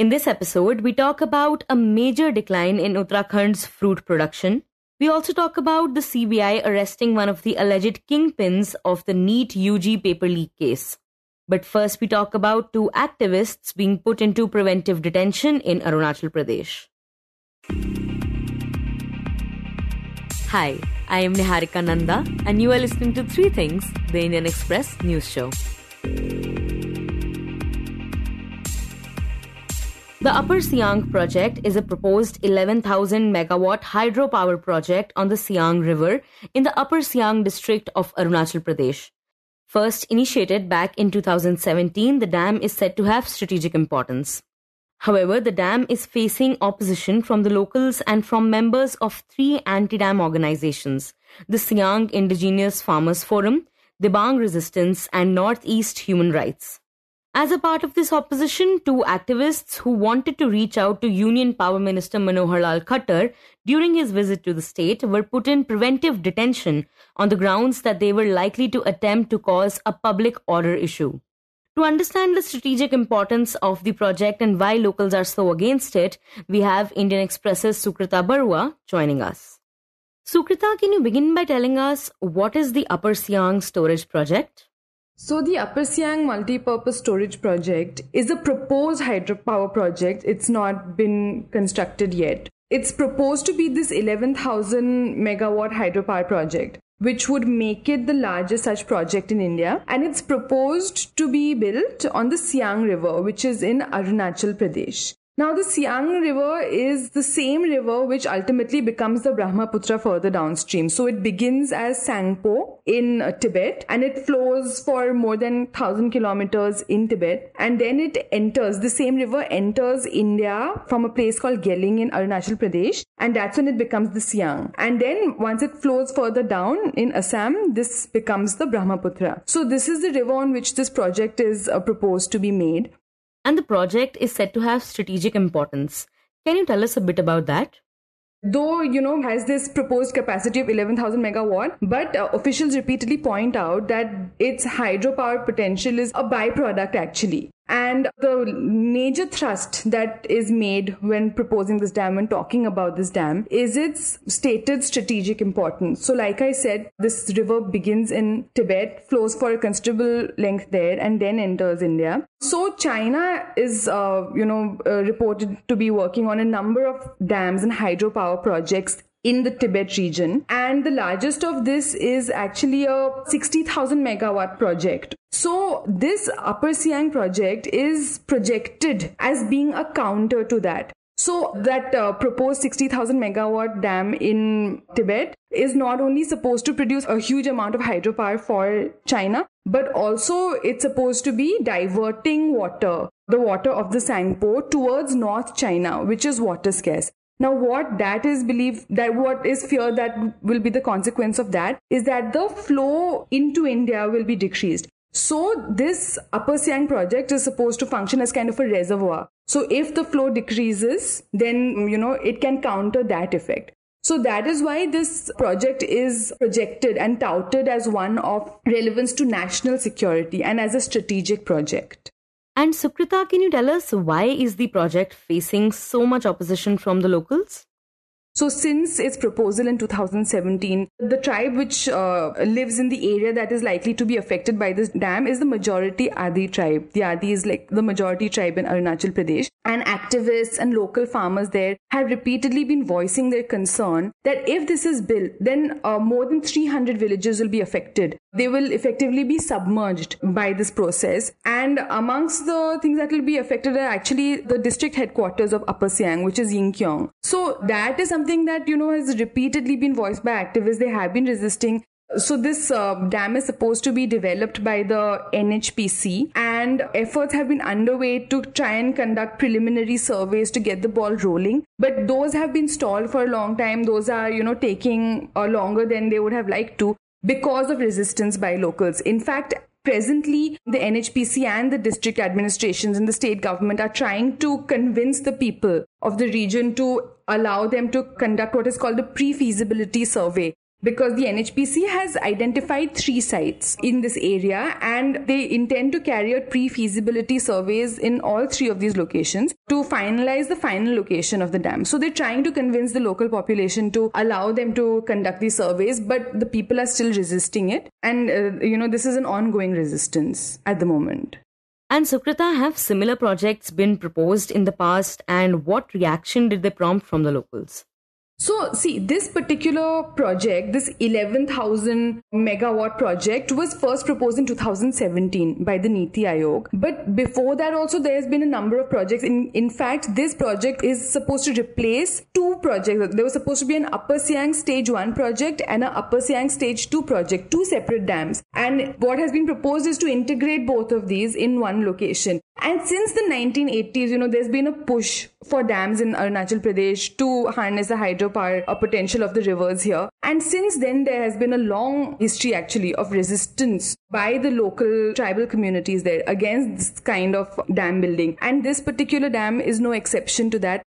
In this episode, we talk about a major decline in Uttarakhand's fruit production. We also talk about the CBI arresting one of the alleged kingpins of the NEET UG paper leak case. But first, we talk about two activists being put into preventive detention in Arunachal Pradesh. Hi, I am Niharika Nanda, and you are listening to Three Things, the Indian Express news show. The Upper Siang project is a proposed 11,000 megawatt hydropower project on the Siang River in the Upper Siang district of Arunachal Pradesh. First initiated back in 2017, the dam is said to have strategic importance. However, the dam is facing opposition from the locals and from members of three anti dam organizations the Siang Indigenous Farmers Forum, Dibang Resistance, and Northeast Human Rights. As a part of this opposition, two activists who wanted to reach out to Union Power Minister Manohar Lal Khattar during his visit to the state were put in preventive detention on the grounds that they were likely to attempt to cause a public order issue. To understand the strategic importance of the project and why locals are so against it, we have Indian Express's Sukrita Baruah joining us. Sukrita, can you begin by telling us what is the Upper Siang Storage Project? So the Upper Siang Multi-Purpose Storage Project is a proposed hydropower project. It's not been constructed yet. It's proposed to be this 11,000 megawatt hydropower project which would make it the largest such project in India. And it's proposed to be built on the Siang River, which is in Arunachal Pradesh. Now, the Siang River is the same river which ultimately becomes the Brahmaputra further downstream. So it begins as Tsangpo in uh, Tibet and it flows for more than 1000 kilometers in Tibet. And then it enters, the same river enters India from a place called Gelling in Arunachal Pradesh. And that's when it becomes the Siang. And then once it flows further down in Assam, this becomes the Brahmaputra. So this is the river on which this project is uh, proposed to be made and the project is said to have strategic importance. Can you tell us a bit about that? Though, you know, has this proposed capacity of 11,000 megawatt, but uh, officials repeatedly point out that its hydropower potential is a byproduct actually. And the major thrust that is made when proposing this dam and talking about this dam is its stated strategic importance. So, like I said, this river begins in Tibet, flows for a considerable length there, and then enters India. So, China is, uh, you know, uh, reported to be working on a number of dams and hydropower projects in the Tibet region. And the largest of this is actually a 60,000 megawatt project. So this Upper Siang project is projected as being a counter to that. So that uh, proposed 60,000 megawatt dam in Tibet is not only supposed to produce a huge amount of hydropower for China, but also it's supposed to be diverting water, the water of the Tsangpo towards North China, which is water scarce. Now, what that is believed that what is fear that will be the consequence of that is that the flow into India will be decreased. So this Upper Siang project is supposed to function as kind of a reservoir. So if the flow decreases, then you know it can counter that effect. So that is why this project is projected and touted as one of relevance to national security and as a strategic project. And Sukrita, can you tell us why is the project facing so much opposition from the locals? So, since its proposal in 2017, the tribe which uh, lives in the area that is likely to be affected by this dam is the majority Adi tribe. The Adi is like the majority tribe in Arunachal Pradesh. And activists and local farmers there have repeatedly been voicing their concern that if this is built, then uh, more than 300 villages will be affected. They will effectively be submerged by this process. And amongst the things that will be affected are actually the district headquarters of Upper Siang, which is Yingkiong. So, that is something that, you know, has repeatedly been voiced by activists. They have been resisting so this uh, dam is supposed to be developed by the NHPC and efforts have been underway to try and conduct preliminary surveys to get the ball rolling. But those have been stalled for a long time. Those are, you know, taking uh, longer than they would have liked to because of resistance by locals. In fact, Presently, the NHPC and the district administrations and the state government are trying to convince the people of the region to allow them to conduct what is called a pre feasibility survey because the NHPC has identified three sites in this area and they intend to carry out pre feasibility surveys in all three of these locations to finalize the final location of the dam. So they're trying to convince the local population to allow them to conduct these surveys, but the people are still resisting it. And, uh, you know, this is an ongoing resistance at the moment. And Sukrita, have similar projects been proposed in the past, and what reaction did they prompt from the locals? So, see, this particular project, this 11,000 megawatt project, was first proposed in 2017 by the Niti Aayog. But before that, also, there has been a number of projects. In, in fact, this project is supposed to replace two projects. There was supposed to be an Upper Siang Stage 1 project and an Upper Siang Stage 2 project, two separate dams. And what has been proposed is to integrate both of these in one location. And since the 1980s, you know, there's been a push for dams in Arunachal Pradesh to harness the hydropower potential of the rivers here. And since then, there has been a long history actually of resistance by the local tribal communities there against this kind of dam building. And this particular dam is no exception to that.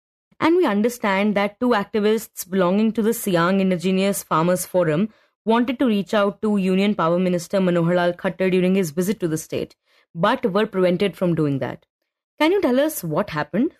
And we understand that two activists belonging to the Siang Indigenous Farmers Forum wanted to reach out to Union Power Minister Manohar Lal Khattar during his visit to the state but were prevented from doing that. Can you tell us what happened?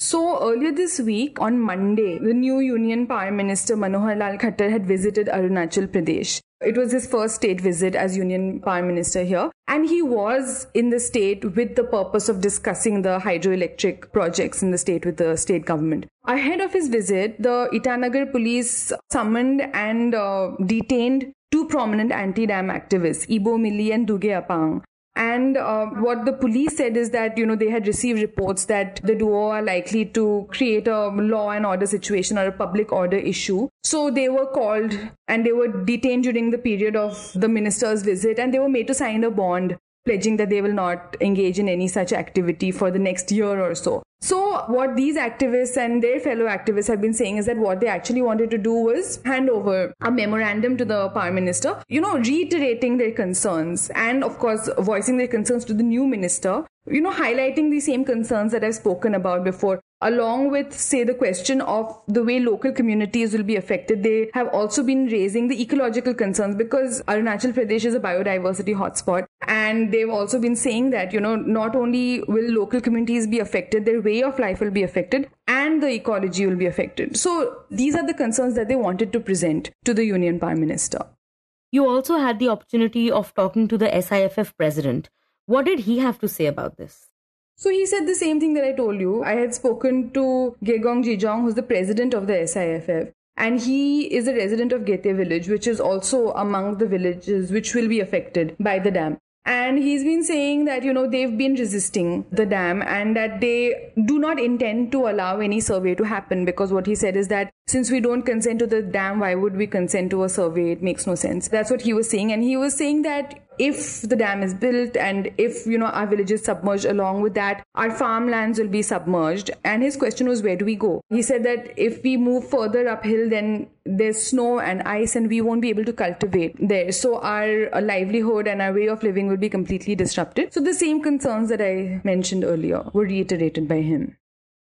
So earlier this week, on Monday, the new Union Power Minister Manohar Lal Khattar had visited Arunachal Pradesh. It was his first state visit as Union Power Minister here. And he was in the state with the purpose of discussing the hydroelectric projects in the state with the state government. Ahead of his visit, the Itanagar police summoned and uh, detained two prominent anti-dam activists, Ebo Mili and Duge Apang, and uh, what the police said is that, you know, they had received reports that the duo are likely to create a law and order situation or a public order issue. So they were called and they were detained during the period of the minister's visit and they were made to sign a bond pledging that they will not engage in any such activity for the next year or so. So, what these activists and their fellow activists have been saying is that what they actually wanted to do was hand over a memorandum to the Prime Minister, you know, reiterating their concerns and, of course, voicing their concerns to the new minister, you know, highlighting the same concerns that I've spoken about before along with say the question of the way local communities will be affected. They have also been raising the ecological concerns because arunachal pradesh is a biodiversity hotspot. And they've also been saying that you know not only will local communities be affected their way of life will be affected and the ecology will be affected so these are the concerns that they wanted to present to the union prime minister you also had the opportunity of talking to the siff president what did he have to say about this so he said the same thing that I told you. I had spoken to Gegong Jijong, who's the president of the SIFF. And he is a resident of Gete village, which is also among the villages which will be affected by the dam. And he's been saying that, you know, they've been resisting the dam and that they do not intend to allow any survey to happen because what he said is that since we don't consent to the dam, why would we consent to a survey? It makes no sense. That's what he was saying. And he was saying that if the dam is built and if you know our village is submerged along with that our farmlands will be submerged and his question was where do we go he said that if we move further uphill then there's snow and ice and we won't be able to cultivate there so our uh, livelihood and our way of living will be completely disrupted so the same concerns that i mentioned earlier were reiterated by him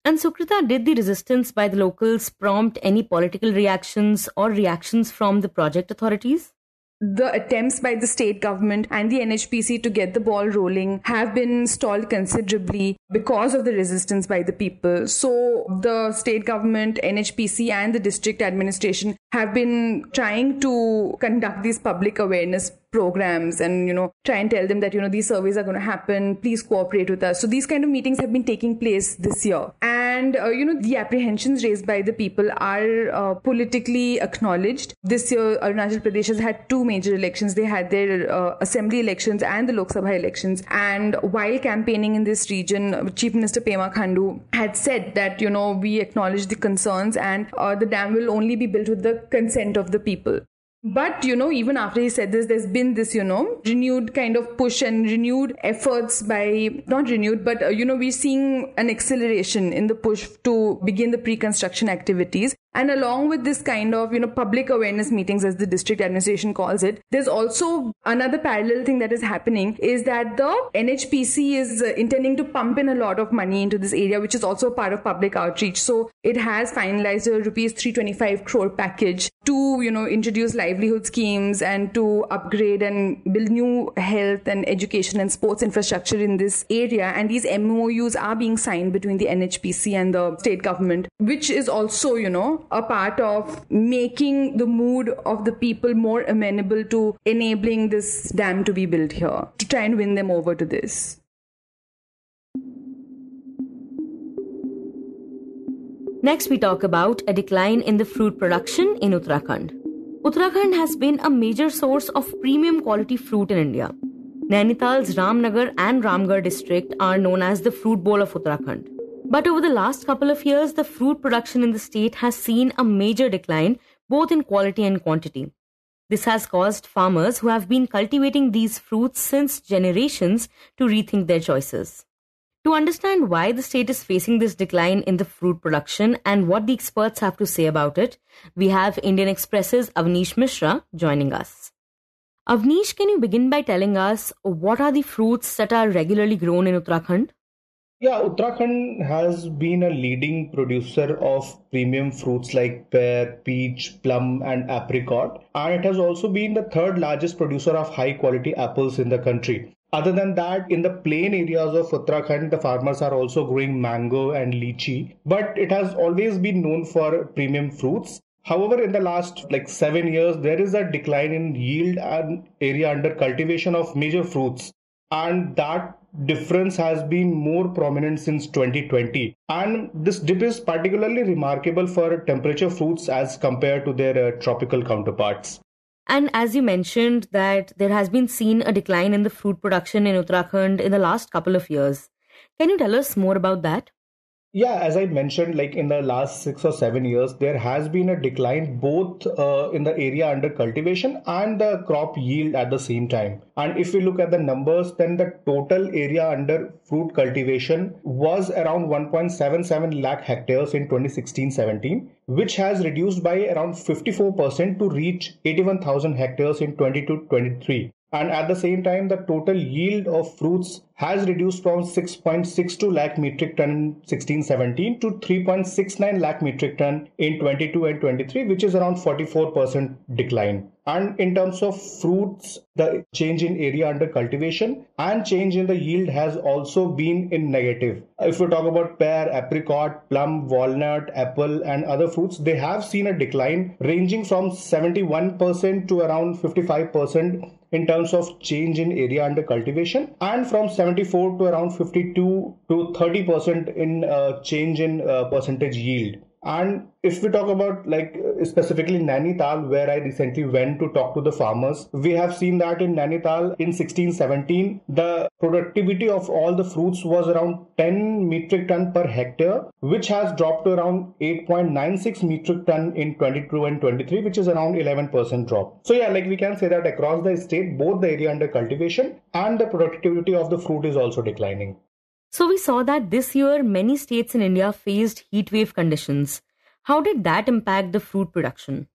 and Sukrita, did the resistance by the locals prompt any political reactions or reactions from the project authorities? the attempts by the state government and the NHPC to get the ball rolling have been stalled considerably because of the resistance by the people. So the state government, NHPC and the district administration have been trying to conduct these public awareness programs and you know try and tell them that you know these surveys are going to happen please cooperate with us so these kind of meetings have been taking place this year uh, you know the apprehensions raised by the people are uh, politically acknowledged. This year arunachal pradesh has had two major elections. They had their uh, assembly elections and the lok sabha elections. And while campaigning in this region chief minister pema khandu had said that you know we acknowledge the concerns and uh, the dam will only be built with the consent of the people but, you know, even after he said this, there's been this, you know, renewed kind of push and renewed efforts by, not renewed, but, uh, you know, we're seeing an acceleration in the push to begin the pre construction activities. And along with this kind of, you know, public awareness meetings, as the district administration calls it, there's also another parallel thing that is happening is that the NHPC is uh, intending to pump in a lot of money into this area, which is also part of public outreach. So it has finalized a rupees 325 crore package to, you know, introduce livelihood schemes and to upgrade and build new health and education and sports infrastructure in this area. And these MOUs are being signed between the NHPC and the state government, which is also, you know, a part of making the mood of the people more amenable to enabling this dam to be built here, to try and win them over to this. Next, we talk about a decline in the fruit production in Uttarakhand. Uttarakhand has been a major source of premium quality fruit in India. Nainital's Ramnagar and Ramgarh district are known as the fruit bowl of Uttarakhand. But over the last couple of years, the fruit production in the state has seen a major decline both in quality and quantity. This has caused farmers who have been cultivating these fruits since generations to rethink their choices. To understand why the state is facing this decline in the fruit production and what the experts have to say about it, we have Indian Express's Avaneesh Mishra joining us. Avaneesh, can you begin by telling us what are the fruits that are regularly grown in Uttarakhand? Yeah, Uttarakhand has been a leading producer of premium fruits like pear, peach, plum, and apricot. And it has also been the third largest producer of high quality apples in the country. Other than that, in the plain areas of Uttarakhand, the farmers are also growing mango and lychee, but it has always been known for premium fruits. However, in the last like seven years, there is a decline in yield and area under cultivation of major fruits. And that difference has been more prominent since 2020 and this dip is particularly remarkable for temperate fruits as compared to their uh, tropical counterparts. And as you mentioned that there has been seen a decline in the fruit production in uttarakhand in the last couple of years. Can you tell us more about that yeah, as I mentioned, like in the last six or seven years, there has been a decline both uh, in the area under cultivation and the crop yield at the same time. And if we look at the numbers, then the total area under fruit cultivation was around 1.77 lakh hectares in 2016-17, which has reduced by around 54% to reach 81,000 hectares in 22-23 and at the same time the total yield of fruits has reduced from 6.62 lakh metric ton in 16-17 to 3.69 lakh metric ton in 22 and 23 which is around 44% decline. And in terms of fruits the change in area under cultivation and change in the yield has also been in negative. If we talk about pear apricot plum walnut apple and other fruits they have seen a decline ranging from 71% to around 55% in terms of change in area under cultivation and from 74 to around 52 to 30 percent in uh, change in uh, percentage yield and if we talk about like specifically Nainital, where I recently went to talk to the farmers, we have seen that in Nainital in 1617, the productivity of all the fruits was around 10 metric ton per hectare, which has dropped to around 8.96 metric ton in 22 and 23, which is around 11% drop. So yeah, like we can say that across the state, both the area under cultivation and the productivity of the fruit is also declining. So we saw that this year many states in India faced heat wave conditions. How did that impact the fruit production?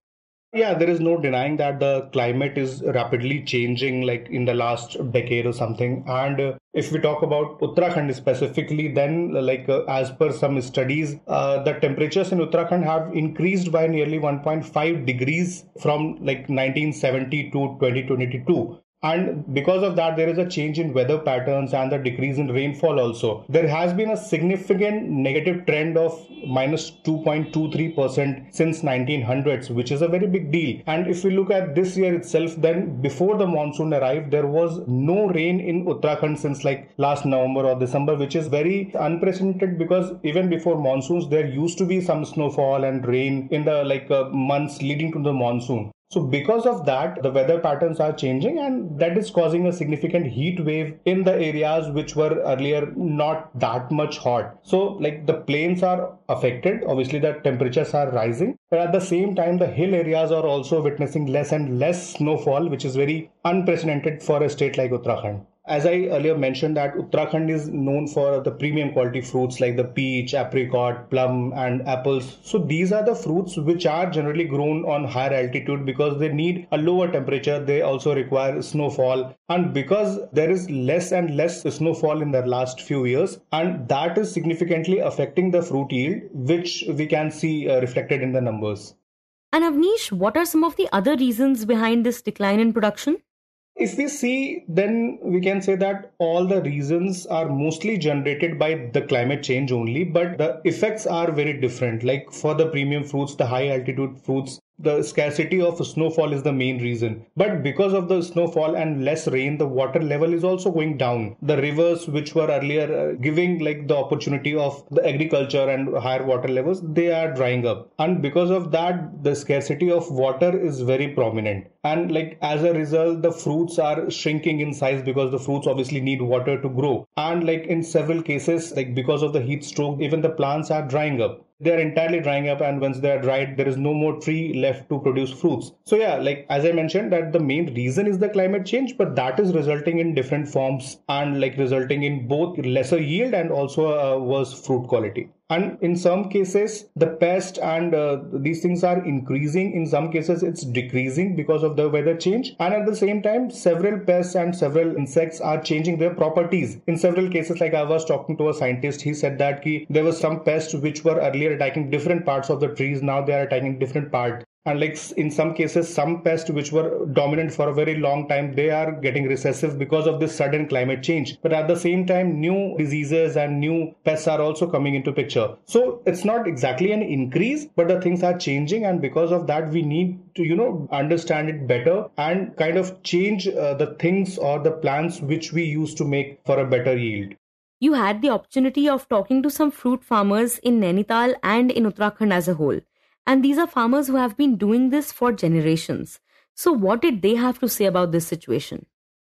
Yeah, there is no denying that the climate is rapidly changing, like in the last decade or something. And uh, if we talk about Uttarakhand specifically, then like uh, as per some studies, uh, the temperatures in Uttarakhand have increased by nearly 1.5 degrees from like 1970 to 2022 and because of that there is a change in weather patterns and the decrease in rainfall also. There has been a significant negative trend of minus 2.23% since 1900s which is a very big deal. And if we look at this year itself then before the monsoon arrived there was no rain in uttarakhand since like last november or december which is very unprecedented because even before monsoons there used to be some snowfall and rain in the like uh, months leading to the monsoon so because of that, the weather patterns are changing and that is causing a significant heat wave in the areas which were earlier not that much hot. So like the plains are affected. Obviously the temperatures are rising, but at the same time, the hill areas are also witnessing less and less snowfall, which is very unprecedented for a state like Uttarakhand as I earlier mentioned that Uttarakhand is known for the premium quality fruits like the peach, apricot, plum and apples. So these are the fruits which are generally grown on higher altitude because they need a lower temperature. They also require snowfall and because there is less and less snowfall in the last few years and that is significantly affecting the fruit yield which we can see uh, reflected in the numbers. And Avaneesh, what are some of the other reasons behind this decline in production? If we see, then we can say that all the reasons are mostly generated by the climate change only, but the effects are very different. Like for the premium fruits, the high altitude fruits, the scarcity of snowfall is the main reason. But because of the snowfall and less rain, the water level is also going down. The rivers, which were earlier uh, giving like the opportunity of the agriculture and higher water levels, they are drying up. And because of that, the scarcity of water is very prominent. And like as a result, the fruits are shrinking in size because the fruits obviously need water to grow. And like in several cases, like because of the heat stroke, even the plants are drying up they are entirely drying up and once they are dried there is no more tree left to produce fruits. So yeah like as i mentioned that the main reason is the climate change but that is resulting in different forms and like resulting in both lesser yield and also a worse fruit quality and in some cases the pest and uh, these things are increasing. In some cases it's decreasing because of the weather change. And at the same time several pests and several insects are changing their properties. In several cases like i was talking to a scientist he said that there were some pests which were earlier attacking different parts of the trees. Now they are attacking different part and like in some cases some pests which were dominant for a very long time they are getting recessive because of this sudden climate change. But at the same time new diseases and new pests are also coming into picture. So it's not exactly an increase but the things are changing. And because of that we need to you know understand it better and kind of change uh, the things or the plants which we used to make for a better yield. You had the opportunity of talking to some fruit farmers in Nainital and in Uttarakhand as a whole and these are farmers who have been doing this for generations. So, what did they have to say about this situation?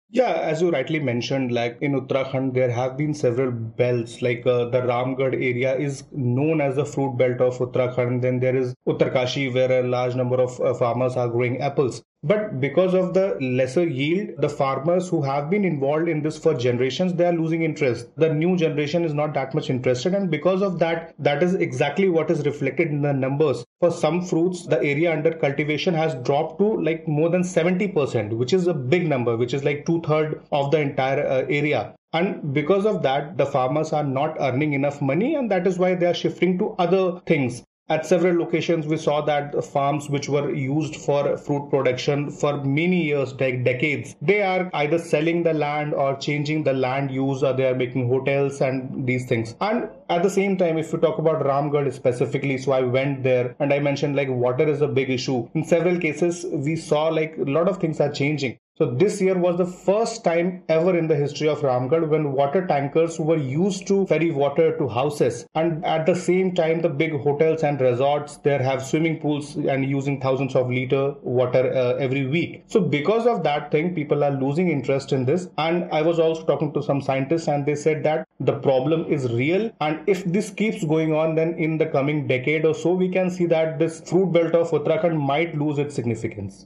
Yeah, as you rightly mentioned, like in Uttarakhand, there have been several belts. Like uh, the Ramgarh area is known as the fruit belt of Uttarakhand. Then there is Uttarkashi, where a large number of uh, farmers are growing apples. But because of the lesser yield, the farmers who have been involved in this for generations, they are losing interest. The new generation is not that much interested. And because of that, that is exactly what is reflected in the numbers. For some fruits, the area under cultivation has dropped to like more than 70%, which is a big number, which is like two thirds of the entire uh, area and because of that the farmers are not earning enough money and that is why they are shifting to other things at several locations, we saw that farms which were used for fruit production for many years, like decades, they are either selling the land or changing the land use, or they are making hotels and these things. And at the same time, if you talk about Ramgarh specifically, so I went there and I mentioned like water is a big issue. In several cases, we saw like a lot of things are changing. So this year was the first time ever in the history of Ramgarh when water tankers were used to ferry water to houses. And at the same time, the big hotels and resorts there have swimming pools and using thousands of liter water uh, every week. So because of that thing, people are losing interest in this. And I was also talking to some scientists and they said that the problem is real. And if this keeps going on, then in the coming decade or so, we can see that this fruit belt of Uttarakhand might lose its significance.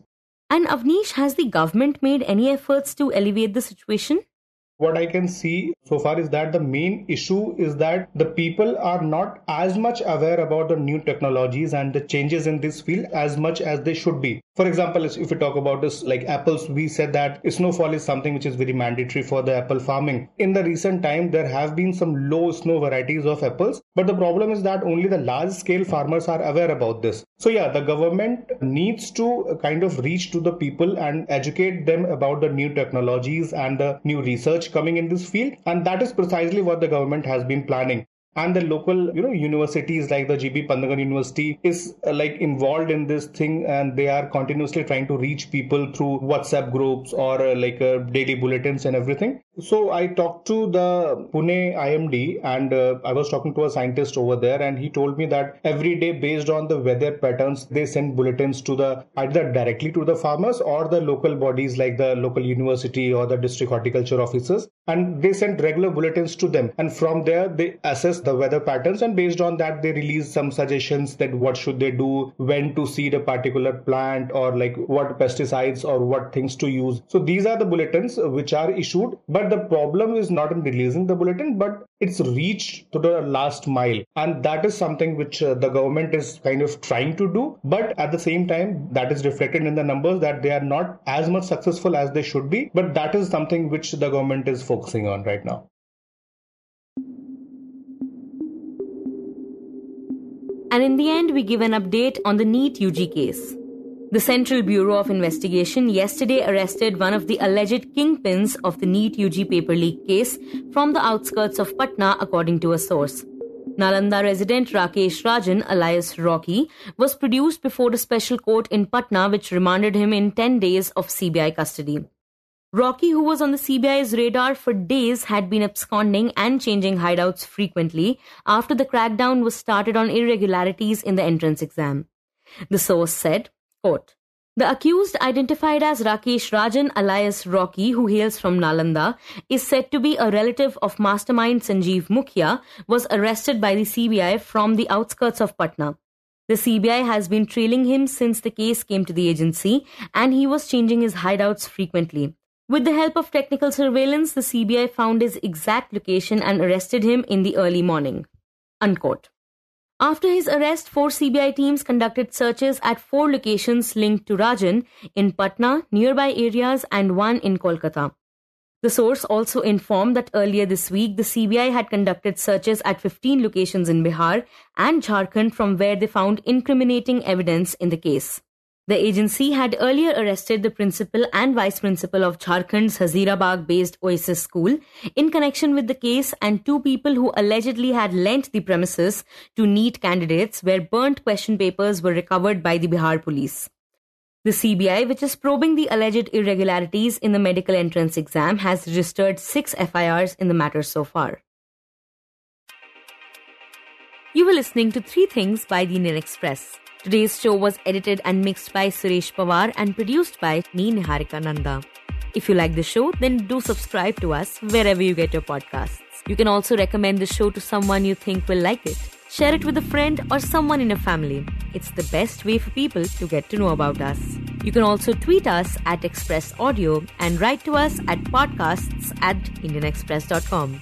And Avaneesh, has the government made any efforts to alleviate the situation? What I can see so far is that the main issue is that the people are not as much aware about the new technologies and the changes in this field as much as they should be. For example, if we talk about this, like apples, we said that snowfall is something which is very mandatory for the apple farming. In the recent time, there have been some low snow varieties of apples, but the problem is that only the large scale farmers are aware about this. So, yeah, the government needs to kind of reach to the people and educate them about the new technologies and the new research coming in this field and that is precisely what the government has been planning and the local you know universities like the gb Pantnagar university is uh, like involved in this thing and they are continuously trying to reach people through whatsapp groups or uh, like uh, daily bulletins and everything. So i talked to the pune imd and uh, i was talking to a scientist over there and he told me that every day based on the weather patterns they send bulletins to the either directly to the farmers or the local bodies like the local university or the district horticulture officers and they send regular bulletins to them. And from there they assess the weather patterns and based on that they release some suggestions that what should they do when to seed a particular plant or like what pesticides or what things to use. So these are the bulletins which are issued but the problem is not in releasing the bulletin but it's reached to the last mile. And that is something which uh, the government is kind of trying to do. But at the same time that is reflected in the numbers that they are not as much successful as they should be. But that is something which the government is focusing on right now. And in the end we give an update on the NEET UG case the Central Bureau of Investigation yesterday arrested one of the alleged kingpins of the NEET UG paper leak case from the outskirts of Patna, according to a source. Nalanda resident Rakesh Rajan, alias Rocky, was produced before a special court in Patna, which remanded him in 10 days of CBI custody. Rocky, who was on the CBI's radar for days, had been absconding and changing hideouts frequently after the crackdown was started on irregularities in the entrance exam. The source said, Quote, the accused, identified as Rakesh Rajan alias Rocky, who hails from Nalanda, is said to be a relative of mastermind Sanjeev Mukhia, was arrested by the CBI from the outskirts of Patna. The CBI has been trailing him since the case came to the agency, and he was changing his hideouts frequently. With the help of technical surveillance, the CBI found his exact location and arrested him in the early morning. Unquote. After his arrest, four CBI teams conducted searches at four locations linked to Rajan in Patna, nearby areas, and one in Kolkata. The source also informed that earlier this week, the CBI had conducted searches at 15 locations in Bihar and Jharkhand from where they found incriminating evidence in the case. The agency had earlier arrested the principal and vice principal of Jharkhand's Hazaribagh based Oasis School in connection with the case and two people who allegedly had lent the premises to NEET candidates where burnt question papers were recovered by the Bihar police. The CBI, which is probing the alleged irregularities in the medical entrance exam, has registered six FIRs in the matter so far. You were listening to Three Things by the Indian Express. Today's show was edited and mixed by Suresh Pawar and produced by me, Niharika Nanda. If you like the show, then do subscribe to us wherever you get your podcasts. You can also recommend the show to someone you think will like it. Share it with a friend or someone in your family. It's the best way for people to get to know about us. You can also tweet us at Express Audio and write to us at podcasts at IndianExpress.com.